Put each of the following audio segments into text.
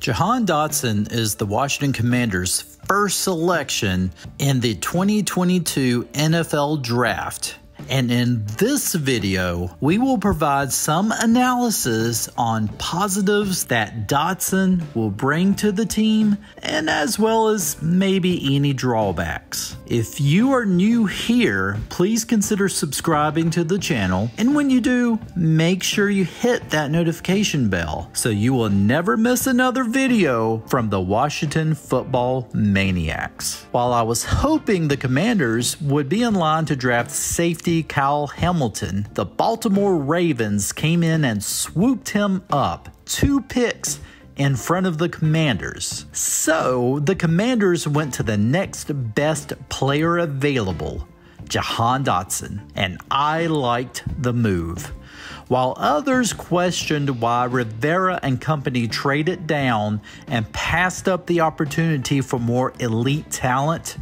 Jahan Dotson is the Washington Commanders' first selection in the 2022 NFL Draft. And in this video, we will provide some analysis on positives that Dotson will bring to the team, and as well as maybe any drawbacks. If you are new here, please consider subscribing to the channel, and when you do, make sure you hit that notification bell so you will never miss another video from the Washington Football Maniacs. While I was hoping the Commanders would be in line to draft safety Kyle Hamilton, the Baltimore Ravens came in and swooped him up. Two picks in front of the Commanders. So the Commanders went to the next best player available, Jahan Dotson, and I liked the move. While others questioned why Rivera and company traded down and passed up the opportunity for more elite talent,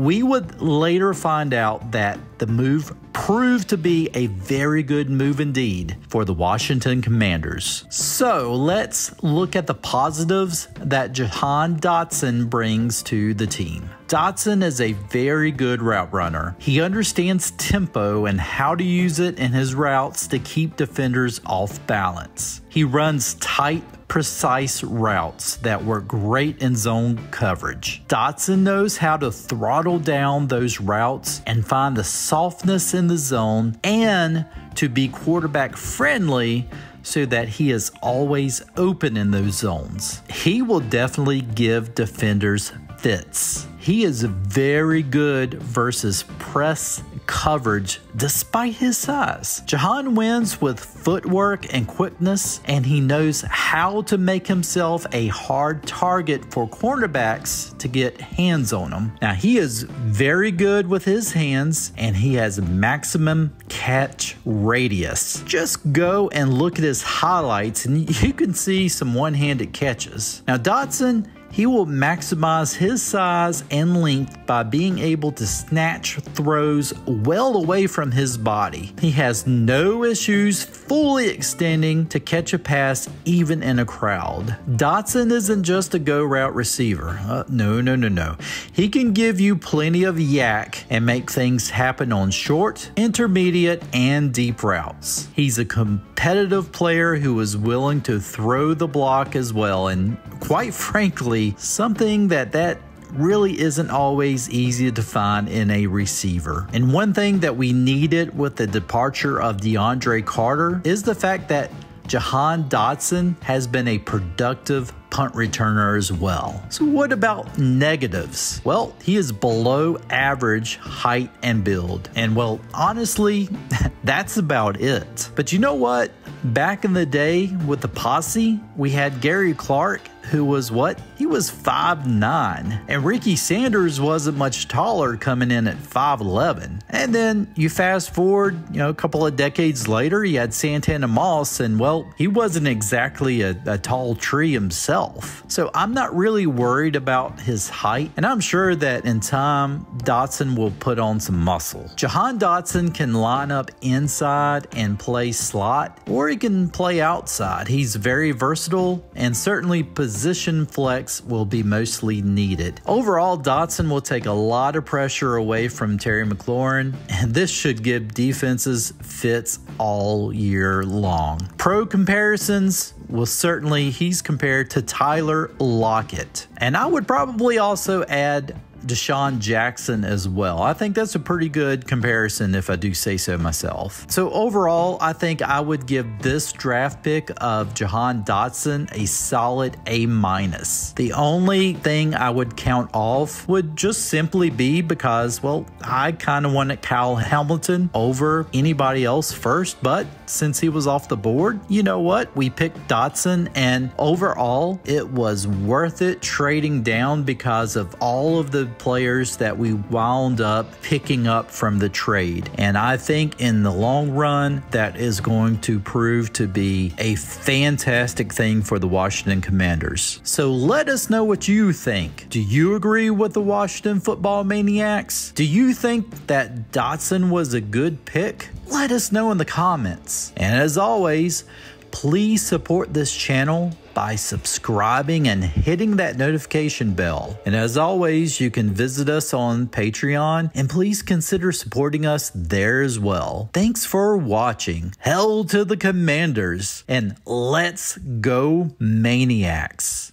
we would later find out that the move proved to be a very good move indeed for the Washington Commanders. So let's look at the positives that Jahan Dotson brings to the team. Dotson is a very good route runner. He understands tempo and how to use it in his routes to keep defenders off balance. He runs tight, precise routes that work great in zone coverage. Dotson knows how to throttle down those routes and find the softness in the zone and to be quarterback friendly so that he is always open in those zones. He will definitely give defenders fits. He is very good versus press coverage despite his size. Jahan wins with footwork and quickness, and he knows how to make himself a hard target for cornerbacks to get hands on him. Now, he is very good with his hands, and he has maximum catch radius. Just go and look at his highlights, and you can see some one handed catches. Now, Dotson he will maximize his size and length by being able to snatch throws well away from his body. He has no issues fully extending to catch a pass even in a crowd. Dotson isn't just a go route receiver. Uh, no, no, no, no. He can give you plenty of YAC and make things happen on short, intermediate, and deep routes. He's a competitive player who is willing to throw the block as well and quite frankly something that that really isn't always easy to find in a receiver. And one thing that we needed with the departure of DeAndre Carter is the fact that Jahan Dotson has been a productive punt returner as well. So, what about negatives? Well, he is below average height and build. And well, honestly, that's about it. But you know what? Back in the day with the posse, we had Gary Clark who was what? He was 5'9. And Ricky Sanders wasn't much taller coming in at 5'11. And then you fast forward, you know, a couple of decades later, you had Santana Moss, and well, he wasn't exactly a, a tall tree himself. So I'm not really worried about his height. And I'm sure that in time, Dotson will put on some muscle. Jahan Dotson can line up inside and play slot, or he can play outside. He's very versatile and certainly position flex will be mostly needed. Overall, Dotson will take a lot of pressure away from Terry McLaurin, and this should give defenses fits all year long. Pro comparisons will certainly, he's compared to Tyler Lockett. And I would probably also add DeSean Jackson as well. I think that's a pretty good comparison if I do say so myself. So overall, I think I would give this draft pick of Jahan Dotson a solid A minus. The only thing I would count off would just simply be because, well, I kind of wanted Kyle Hamilton over anybody else first, but since he was off the board, you know what? We picked Dotson, and overall, it was worth it trading down because of all of the players that we wound up picking up from the trade. And I think in the long run, that is going to prove to be a fantastic thing for the Washington Commanders. So let us know what you think. Do you agree with the Washington football maniacs? Do you think that Dotson was a good pick? Let us know in the comments. And as always, please support this channel by subscribing and hitting that notification bell. And as always, you can visit us on Patreon and please consider supporting us there as well. Thanks for watching. Hell to the Commanders and let's go Maniacs.